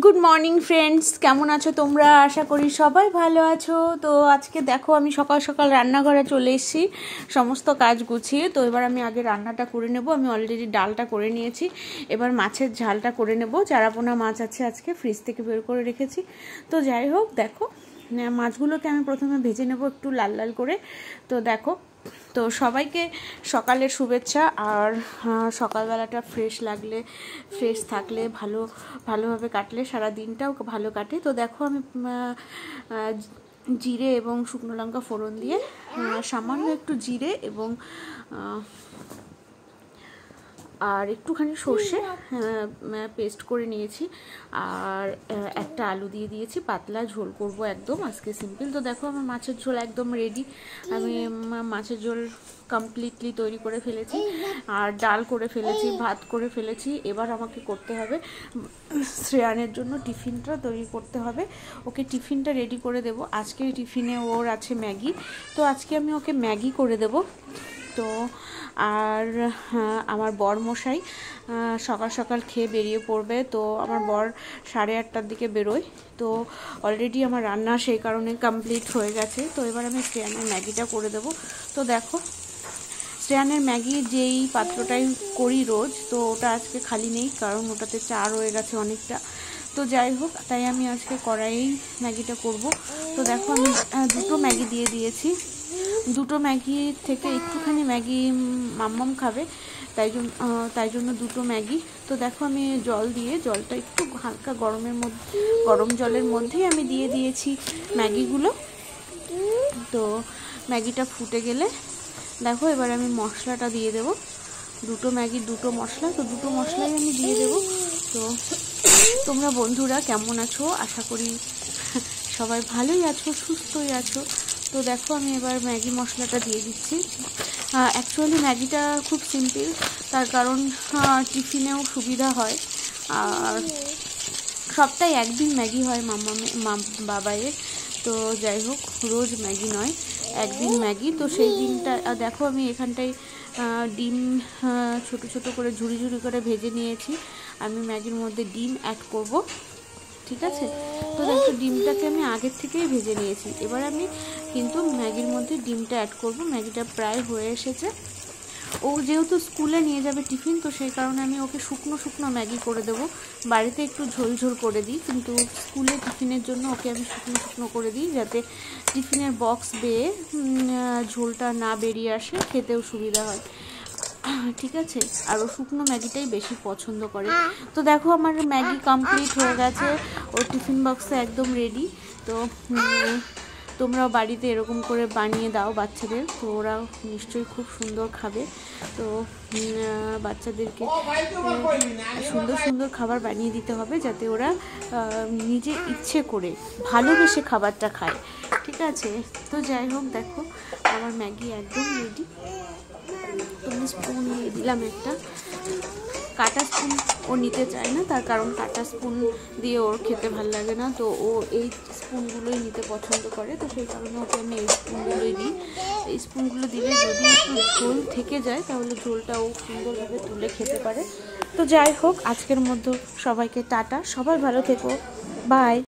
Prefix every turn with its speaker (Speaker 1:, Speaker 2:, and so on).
Speaker 1: Good morning friends কেমন আছো তোমরা? আশা করি সবাই ভালো আছো। তো আজকে দেখো, আমি সকাল সকাল রান্নাঘরে চলে এসেছি। সমস্ত কাজ গুছিয়ে। তো এবার আমি আগে রান্নাটা করে নেব। আমি অলরেডি ডালটা করে নিয়েছি। এবার মাছের ঝালটা করে নেব। চারাপোনা মাছ আছে আজকে ফ্রিজ থেকে বের করে রেখেছি। তো যাই হোক, দেখো মাছগুলোকে আমি প্রথমে ভেজে নেব একটু লাল লাল করে। তো দেখো তো সবাইকে সকালের শুভেচ্ছা আর সকালবেলাটা ফ্রেশ লাগলে ফ্রেশ থাকলে, ভালো, ভালোভাবে কাটলে, সারা দিনটাও ভালো কাটে। তো দেখো আমি জিরে এবং শুকনো লঙ্কা ফোড়ন দিয়ে সামান্য একটু জিরে এবং আর একটুখানি সর্ষে পেস্ট করে নিয়েছি। আর একটা আলু দিয়ে দিয়েছি, পাতলা ঝোল করব একদম, আজকে সিম্পল তো দেখো আমার মাছের ঝোল একদম রেডি আমি মাছের ঝোল কমপ্লিটলি তৈরি করে ফেলেছি। আর ডাল করে ফেলেছি, ভাত করে ফেলেছি। এবার আমাকে করতে হবে, শ্রেয়ানের জন্য টিফিনটা তৈরি করতে হবে। ওকে টিফিনটা রেডি করে দেব। আজকে টিফিনে ওর আছে ম্যাগি। তো আজকে আমি ওকে ম্যাগি করে দেব। তো আর আমার বর মশাই সকাল সকাল খেয়ে বেরিয়ে পড়বে। তো আমার বর সাড়ে আটটার দিকে বেরোয়। তো অলরেডি আমার রান্না সেই কারণে কমপ্লিট হয়ে গেছে। তো এবার আমি শ্রেয়ানের ম্যাগিটা করে দেব। তো দেখো শ্রেয়ানের ম্যাগি যেই পাত্রটাই করি রোজ, তো ওটা আজকে খালি নেই, কারণ ওটাতে চা রয়ে গেছে অনেকটা। তো যাই হোক, তাই আমি আজকে কড়াইয়েই ম্যাগিটা করব। তো দেখো আমি দুটো ম্যাগি দিয়ে দিয়েছি। দুটো ম্যাগি থেকে একটুখানি ম্যাগি মাম্মাম খাবে। তাই জন্য তাই জন্য দুটো ম্যাগি। তো দেখো আমি জল দিয়ে, জলটা একটু হালকা গরমের মধ্যে, গরম জলের মধ্যেই আমি দিয়ে দিয়েছি ম্যাগিগুলো। তো ম্যাগিটা ফুটে গেলে, দেখো এবার আমি মশলাটা দিয়ে দেব। দুটো ম্যাগি, দুটো মশলা, তো দুটো মশলাই আমি দিয়ে দেব। তো তোমরা বন্ধুরা কেমন আছো? আশা করি সবাই ভালোই আছো, সুস্থই আছো। তো দেখো আমি এবার ম্যাগি মশলাটা দিয়ে দিচ্ছি। অ্যাকচুয়ালি ম্যাগিটা খুব সিম্পল তার কারণ টিফিনেও সুবিধা হয়। আর সপ্তাহে একদিন ম্যাগি হয় মামা বাবাইয়ের। তো যাই হোক, রোজ ম্যাগি নয়, একদিন ম্যাগি। তো সেই দিনটা দেখো আমি এখানটায় ডিম ছোট ছোট করে ঝুড়ি ঝুড়ি করে ভেজে নিয়েছি। আমি ম্যাগির মধ্যে ডিম অ্যাড করব। ঠিক আছে? তো দেখো, ডিমটাকে আমি আগের থেকেই ভেজে নিয়েছি। এবার আমি কিন্তু ম্যাগির মধ্যে ডিমটা অ্যাড করব। ম্যাগিটা প্রায় হয়ে এসেছে। ও যেহেতু স্কুলে নিয়ে যাবে টিফিন, তো সেই কারণে আমি ওকে শুকনো শুকনো ম্যাগি করে দেবো। বাড়িতে একটু ঝোল ঝোল করে দিই, কিন্তু স্কুলে টিফিনের জন্য ওকে আমি শুকনো শুকনো করে দিই, যাতে টিফিনের বক্স বেয়ে ঝোলটা না বেরিয়ে আসে, খেতেও সুবিধা হয়। ঠিক আছে? আর ও শুকনো ম্যাগিটাই বেশি পছন্দ করে। তো দেখো আমার ম্যাগি কমপ্লিট হয়ে গেছে। ও টিফিন বক্সে একদম রেডি তো তোমরাও বাড়িতে এরকম করে বানিয়ে দাও বাচ্চাদের। তো ওরা নিশ্চয়ই খুব সুন্দর খাবে। তো বাচ্চাদেরকে সুন্দর সুন্দর খাবার বানিয়ে দিতে হবে যাতে ওরা নিজে ইচ্ছে করে ভালোবেসে খাবারটা খায়। ঠিক আছে? তো যাই হোক দেখো আমার ম্যাগি একদম রেডি তুমি স্পুন দিয়ে দিলাম একটা। কাটা স্পুন ও নিতে চায় না, তার কারণ কাটা স্পুন দিয়ে ওর খেতে ভালো লাগে না, তো ও এই স্পুনগুলোই নিতে পছন্দ করে, তো সেই কারণে ওকে আমি এই স্পুনগুলোই দিই। এই স্পুনগুলো দিলে যদি একটু ঝোল থেকে যায়, তাহলে ঝোলটা ও সুন্দরভাবে তুলে খেতে পারে। তো যাই হোক, আজকের মধ্যে সবাইকে টাটা, সবাই ভালো থেকো, বাই।